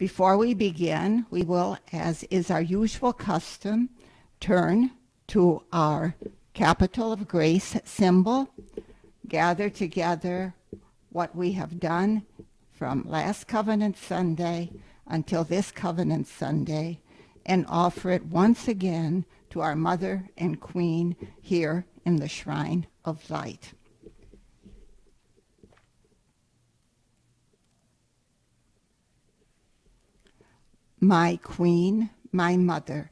Before we begin, we will, as is our usual custom, turn to our capital of grace symbol, gather together what we have done from last Covenant Sunday until this Covenant Sunday, and offer it once again to our Mother and Queen here in the Shrine of Light. My Queen, my Mother,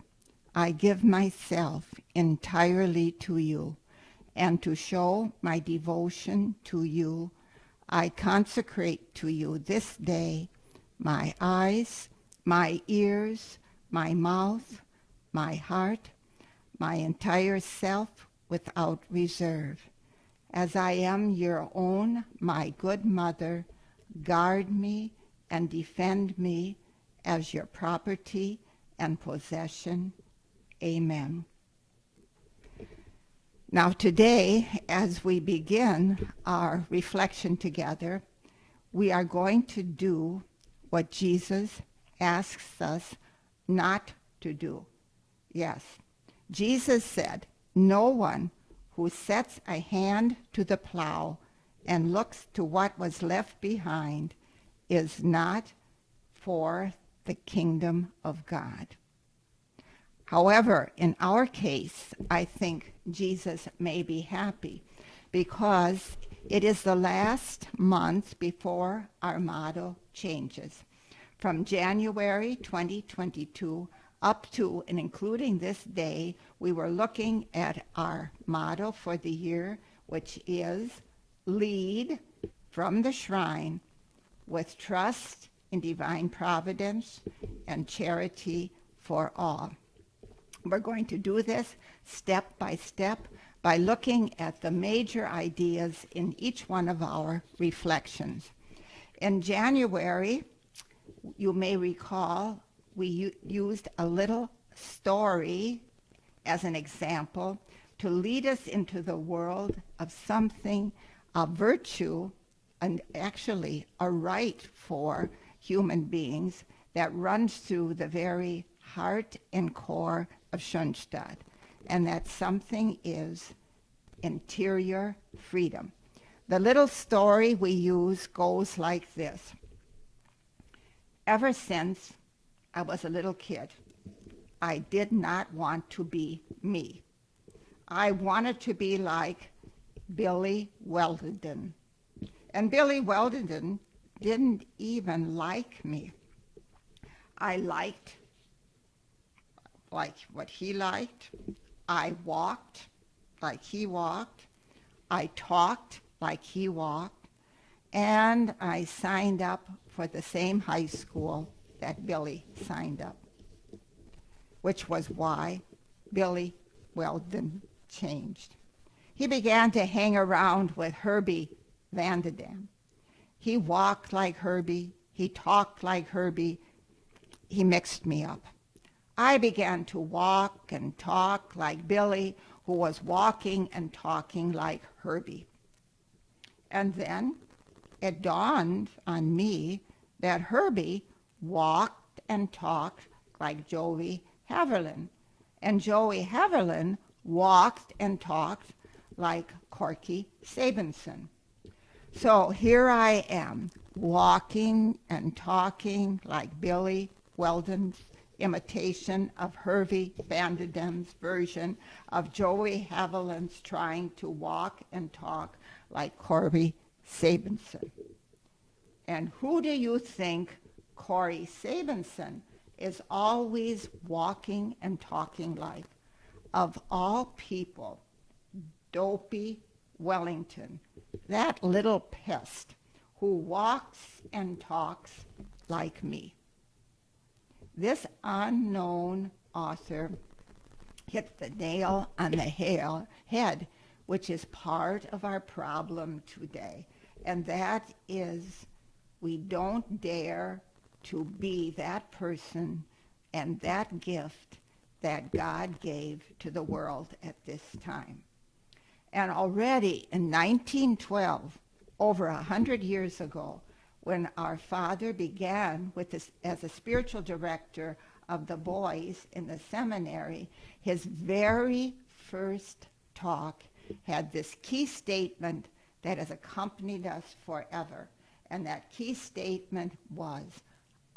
I give myself entirely to you, and to show my devotion to you, I consecrate to you this day my eyes, my ears, my mouth, my heart, my entire self without reserve. As I am your own, my good mother, guard me and defend me as your property and possession. Amen. Now, today, as we begin our reflection together, we are going to do what Jesus asks us not to do. Yes, Jesus said, No one who sets a hand to the plow and looks to what was left behind is not for the kingdom of God. However, in our case, I think Jesus may be happy because it is the last month before our motto changes. From January 2022 up to and including this day, we were looking at our motto for the year, which is lead from the shrine with trust in divine providence and charity for all. We're going to do this step by step by looking at the major ideas in each one of our reflections. In January, you may recall, we used a little story as an example to lead us into the world of something, a virtue, and actually a right for human beings that runs through the very heart and core of Schoenstatt. And that something is interior freedom. The little story we use goes like this. Ever since I was a little kid, I did not want to be me. I wanted to be like Billy Weldon. And Billy Weldon didn't even like me. I liked like what he liked. I walked like he walked. I talked like he walked. And I signed up for the same high school that Billy signed up, which was why Billy Weldon changed. He began to hang around with Herbie Vanderdam. He walked like Herbie. He talked like Herbie. He mixed me up. I began to walk and talk like Billy, who was walking and talking like Herbie. And then it dawned on me that Herbie walked and talked like Joey Haviland. And Joey Haviland walked and talked like Corky Sabinson. So here I am, walking and talking like Billy Weldon's imitation of Herbie Vanderdam's version of Joey Haviland's trying to walk and talk like Corby Sabinson. And who do you think Corey Sabinson is always walking and talking like? Of all people, Dopey Wellington, that little pest who walks and talks like me. This unknown author hit the nail on the head, which is part of our problem today. And that is we don't dare to be that person and that gift that God gave to the world at this time. And already in 1912, over a hundred years ago, when our father began with this, as a spiritual director of the boys in the seminary, his very first talk had this key statement that has accompanied us forever. And that key statement was,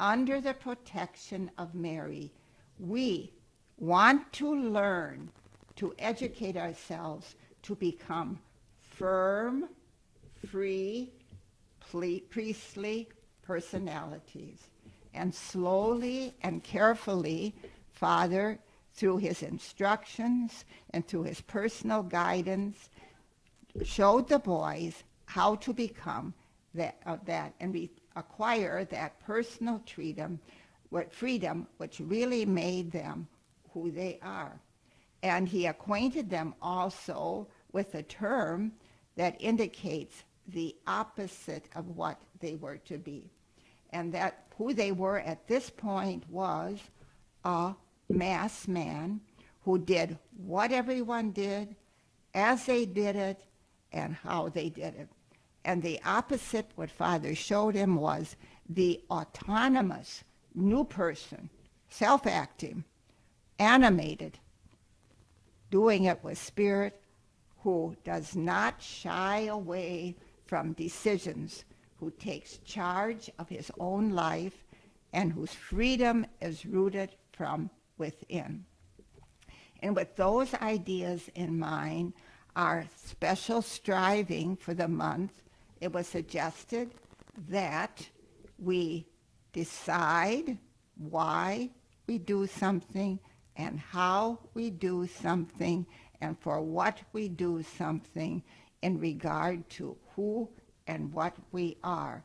under the protection of Mary, we want to learn to educate ourselves to become firm, free, priestly personalities. And slowly and carefully, Father, through his instructions and through his personal guidance, showed the boys how to become that, uh, that and acquire that personal freedom, what freedom which really made them who they are. And he acquainted them also with a term that indicates the opposite of what they were to be. And that who they were at this point was a mass man who did what everyone did, as they did it, and how they did it. And the opposite, what Father showed him, was the autonomous new person, self-acting, animated, doing it with spirit, who does not shy away from decisions, who takes charge of his own life, and whose freedom is rooted from within. And with those ideas in mind, our special striving for the month, it was suggested that we decide why we do something and how we do something and for what we do something in regard to who and what we are,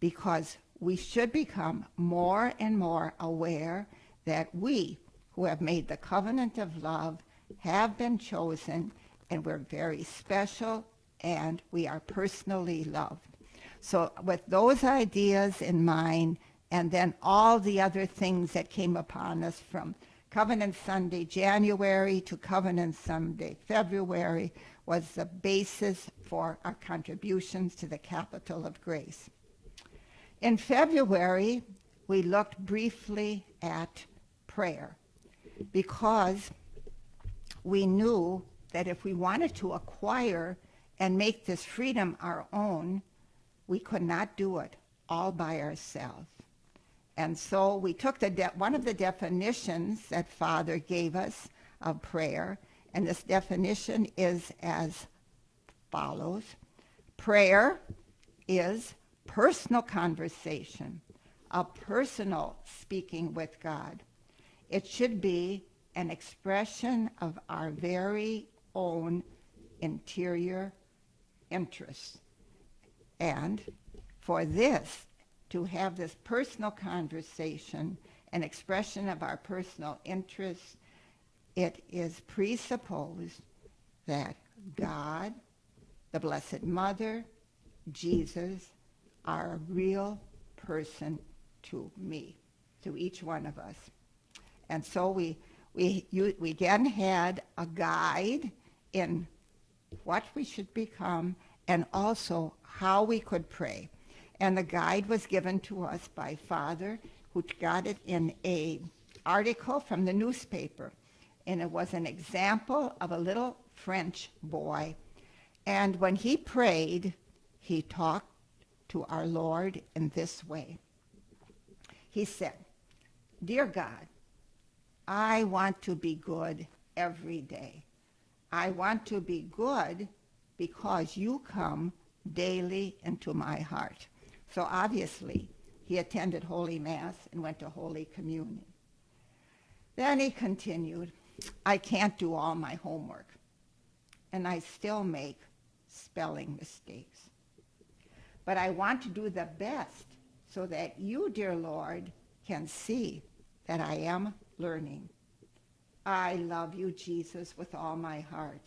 because we should become more and more aware that we, who have made the covenant of love, have been chosen, and we're very special, and we are personally loved. So with those ideas in mind, and then all the other things that came upon us from Covenant Sunday January to Covenant Sunday February, was the basis for our contributions to the capital of grace. In February, we looked briefly at prayer because we knew that if we wanted to acquire and make this freedom our own, we could not do it all by ourselves. And so we took the one of the definitions that Father gave us of prayer and this definition is as follows. Prayer is personal conversation, a personal speaking with God. It should be an expression of our very own interior interests. And for this, to have this personal conversation, an expression of our personal interests, it is presupposed that God, the Blessed Mother, Jesus are a real person to me, to each one of us. And so we, we, you, we again had a guide in what we should become and also how we could pray. And the guide was given to us by Father, who got it in a article from the newspaper and it was an example of a little French boy. And when he prayed, he talked to our Lord in this way. He said, Dear God, I want to be good every day. I want to be good because you come daily into my heart. So obviously, he attended Holy Mass and went to Holy Communion. Then he continued, I can't do all my homework. And I still make spelling mistakes. But I want to do the best so that you, dear Lord, can see that I am learning. I love you, Jesus, with all my heart.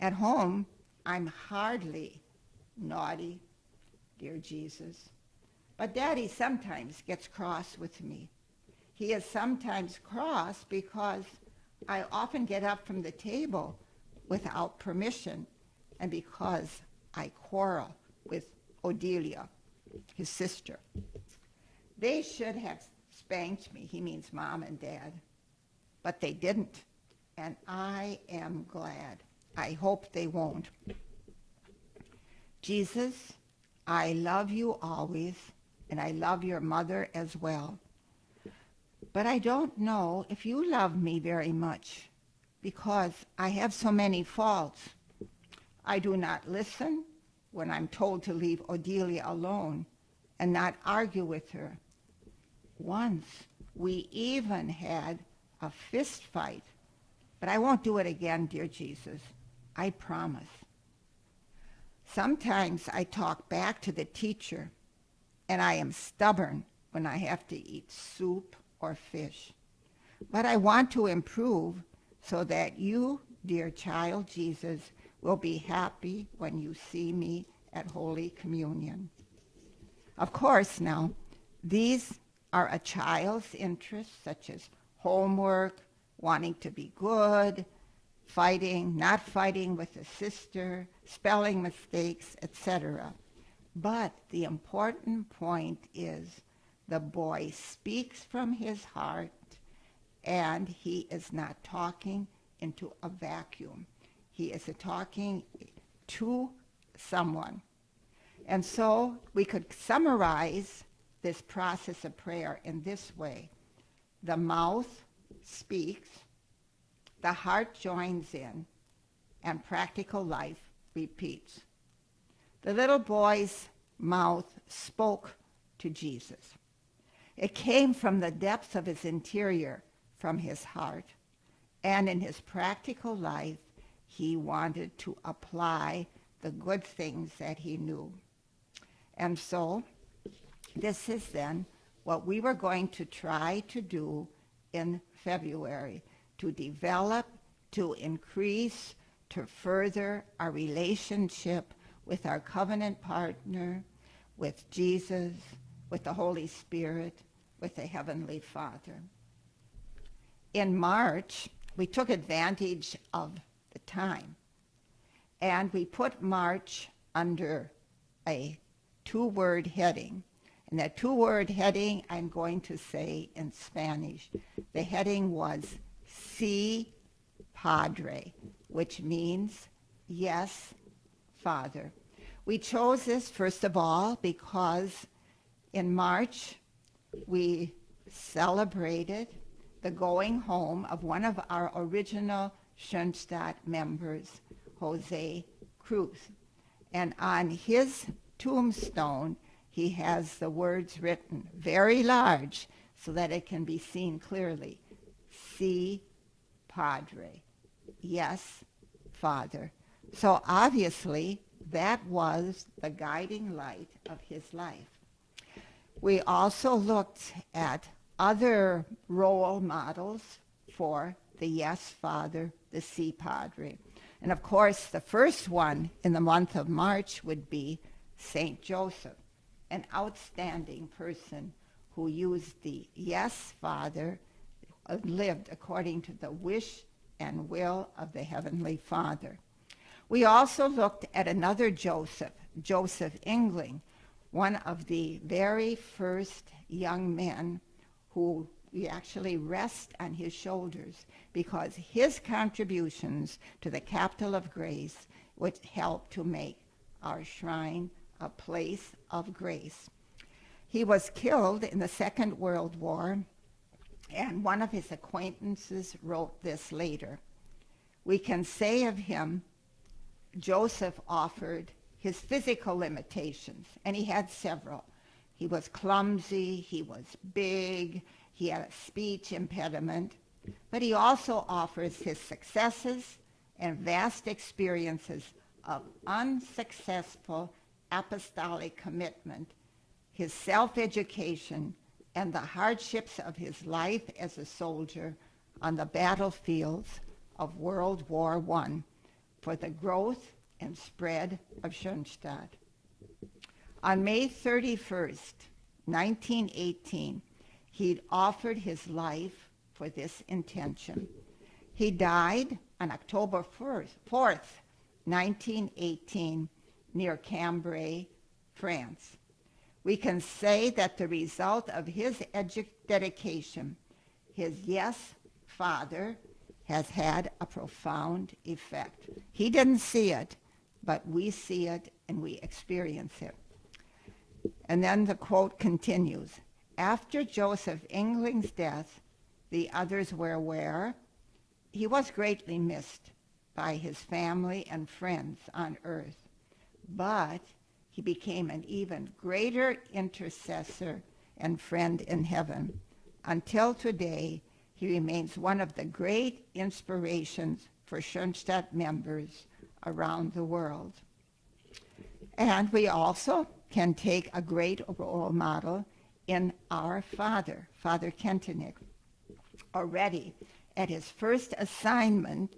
At home, I'm hardly naughty, dear Jesus. But Daddy sometimes gets cross with me. He is sometimes cross because I often get up from the table without permission and because I quarrel with Odelia, his sister. They should have spanked me. He means mom and dad. But they didn't. And I am glad. I hope they won't. Jesus, I love you always, and I love your mother as well. But I don't know if you love me very much because I have so many faults. I do not listen when I'm told to leave Odelia alone and not argue with her. Once we even had a fist fight, but I won't do it again, dear Jesus. I promise. Sometimes I talk back to the teacher, and I am stubborn when I have to eat soup or fish. But I want to improve so that you, dear child Jesus, will be happy when you see me at Holy Communion. Of course, now, these are a child's interests, such as homework, wanting to be good, fighting, not fighting with a sister, spelling mistakes, etc. But the important point is the boy speaks from his heart and he is not talking into a vacuum. He is talking to someone. And so we could summarize this process of prayer in this way. The mouth speaks, the heart joins in, and practical life repeats. The little boy's mouth spoke to Jesus. It came from the depths of his interior, from his heart. And in his practical life, he wanted to apply the good things that he knew. And so, this is then what we were going to try to do in February to develop, to increase, to further our relationship with our covenant partner, with Jesus, with the Holy Spirit, with the Heavenly Father. In March, we took advantage of the time and we put March under a two-word heading. And that two-word heading I'm going to say in Spanish. The heading was Si Padre, which means yes, Father. We chose this, first of all, because in March we celebrated the going home of one of our original Schoenstatt members, Jose Cruz. And on his tombstone, he has the words written very large so that it can be seen clearly. Si Padre. Yes, Father. So obviously, that was the guiding light of his life. We also looked at other role models for the Yes Father, the Si Padre. And of course, the first one in the month of March would be St. Joseph, an outstanding person who used the Yes Father, lived according to the wish and will of the Heavenly Father. We also looked at another Joseph, Joseph Engling, one of the very first young men who we actually rest on his shoulders because his contributions to the capital of grace would help to make our shrine a place of grace. He was killed in the Second World War, and one of his acquaintances wrote this later. We can say of him, Joseph offered his physical limitations, and he had several. He was clumsy, he was big, he had a speech impediment, but he also offers his successes and vast experiences of unsuccessful apostolic commitment, his self-education, and the hardships of his life as a soldier on the battlefields of World War I for the growth and spread of Schoenstatt. On May 31st, 1918, he'd offered his life for this intention. He died on October 4th, 4th 1918, near Cambrai, France. We can say that the result of his dedication, his yes, Father, has had a profound effect. He didn't see it, but we see it and we experience it. And then the quote continues After Joseph Engling's death, the others were aware he was greatly missed by his family and friends on earth, but he became an even greater intercessor and friend in heaven. Until today, he remains one of the great inspirations for Schoenstatt members around the world. And we also can take a great role model in our father, Father Kentenich. Already at his first assignment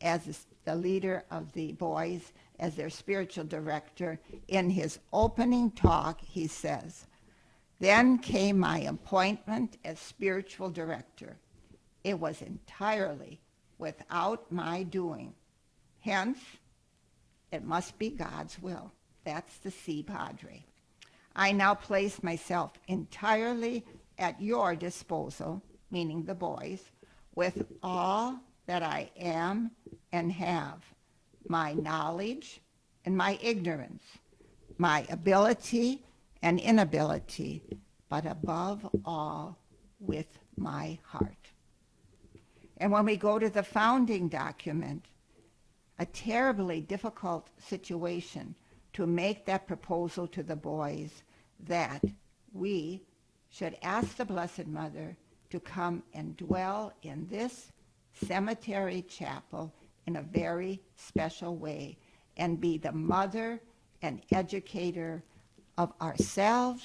as the leader of the boys, as their spiritual director, in his opening talk, he says, Then came my appointment as spiritual director. It was entirely without my doing. Hence, it must be God's will. That's the Si Padre. I now place myself entirely at your disposal, meaning the boys, with all that I am and have, my knowledge and my ignorance, my ability and inability, but above all, with my heart. And when we go to the founding document, a terribly difficult situation to make that proposal to the boys that we should ask the Blessed Mother to come and dwell in this cemetery chapel in a very special way and be the mother and educator of ourselves,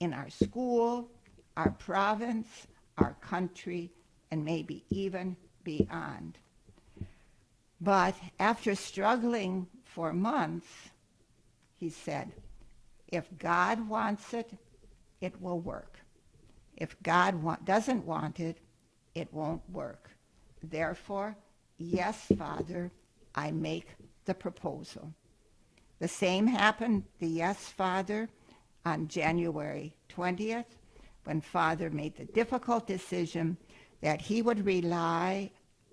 in our school, our province, our country, and maybe even beyond. But after struggling for months, he said, if God wants it, it will work. If God wa- doesn't want it, it won't work. Therefore, yes, Father, I make the proposal. The same happened, the yes, Father, on January 20th, when Father made the difficult decision that he would rely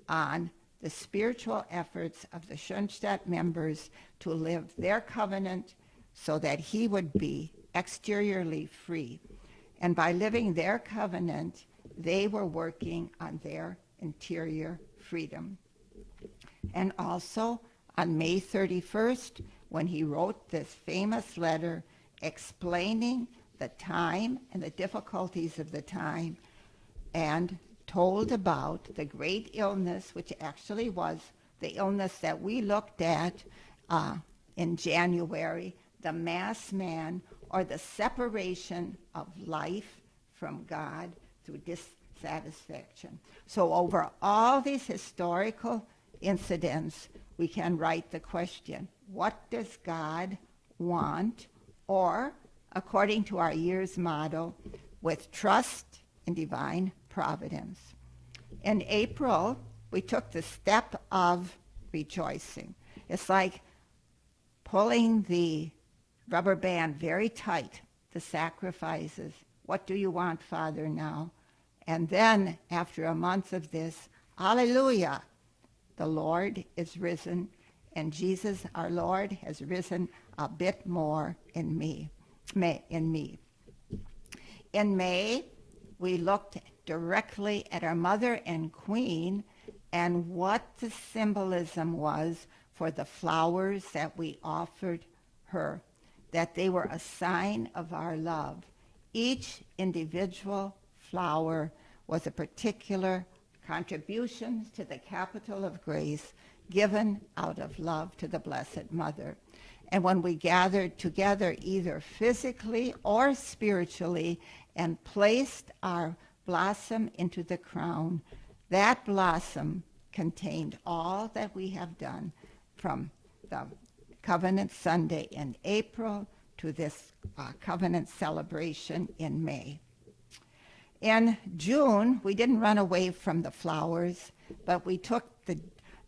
on the spiritual efforts of the Schoenstatt members to live their covenant so that he would be exteriorly free. And by living their covenant, they were working on their interior freedom. And also on May 31st, when he wrote this famous letter explaining the time and the difficulties of the time and told about the great illness, which actually was the illness that we looked at uh, in January, the mass man, or the separation of life from God through dissatisfaction. So over all these historical incidents, we can write the question, what does God want? Or, according to our year's motto, with trust in divine providence. In April, we took the step of rejoicing. It's like pulling the rubber band very tight, the sacrifices. What do you want, Father, now? And then, after a month of this, hallelujah, the Lord is risen, and Jesus, our Lord, has risen a bit more in me. May, In me. In May, we looked directly at our mother and queen and what the symbolism was for the flowers that we offered her that they were a sign of our love. Each individual flower was a particular contribution to the capital of grace given out of love to the Blessed Mother. And when we gathered together, either physically or spiritually, and placed our blossom into the crown, that blossom contained all that we have done from the Covenant Sunday in April to this uh, covenant celebration in May. In June, we didn't run away from the flowers, but we took the,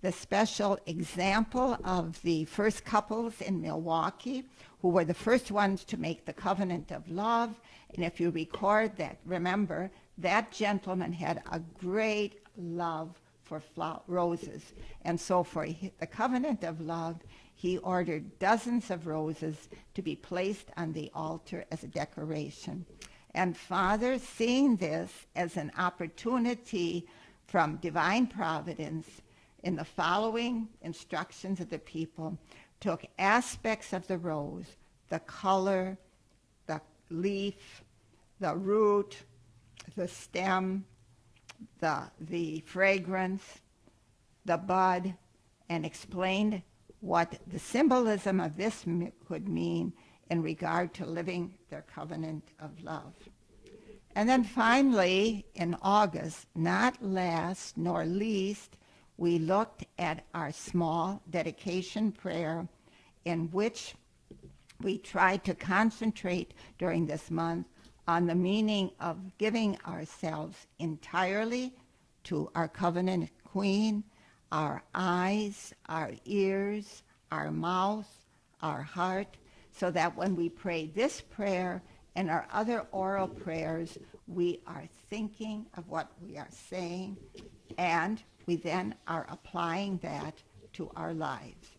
the special example of the first couples in Milwaukee who were the first ones to make the covenant of love. And if you record that, remember, that gentleman had a great love for roses. And so for the covenant of love, he ordered dozens of roses to be placed on the altar as a decoration. And Father, seeing this as an opportunity from divine providence, in the following instructions of the people, took aspects of the rose, the color, the leaf, the root, the stem, the, the fragrance, the bud, and explained what the symbolism of this could mean in regard to living their covenant of love. And then finally, in August, not last nor least, we looked at our small dedication prayer in which we tried to concentrate during this month on the meaning of giving ourselves entirely to our covenant queen, our eyes, our ears, our mouth, our heart, so that when we pray this prayer and our other oral prayers, we are thinking of what we are saying, and we then are applying that to our lives.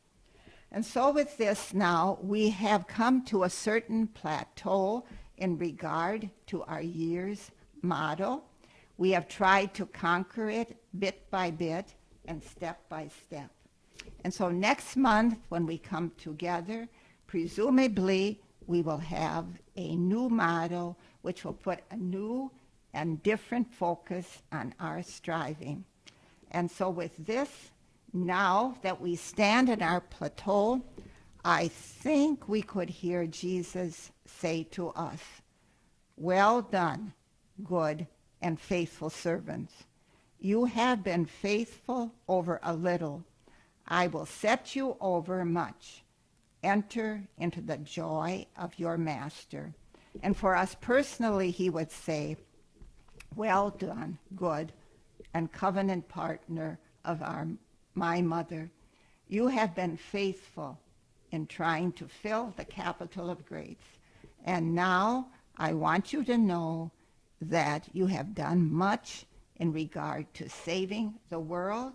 And so with this now, we have come to a certain plateau in regard to our year's model. We have tried to conquer it bit by bit and step by step. And so next month, when we come together, presumably we will have a new model which will put a new and different focus on our striving. And so with this, now that we stand in our plateau, I think we could hear Jesus say to us, Well done, good and faithful servants. You have been faithful over a little. I will set you over much. Enter into the joy of your master. And for us personally, he would say, Well done, good and covenant partner of our, my mother. You have been faithful in trying to fill the capital of grace. And now I want you to know that you have done much in regard to saving the world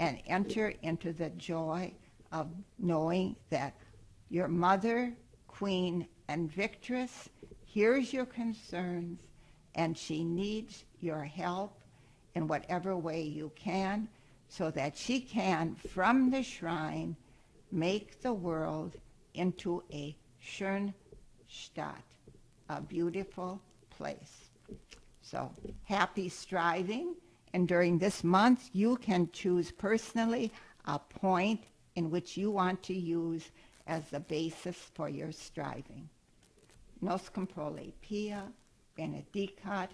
and enter into the joy of knowing that your mother, queen, and victress hears your concerns and she needs your help in whatever way you can so that she can, from the shrine, make the world into a schön Stadt, a beautiful place. So happy striving. And during this month, you can choose personally a point in which you want to use as the basis for your striving. Nos cum prole pia, benedicat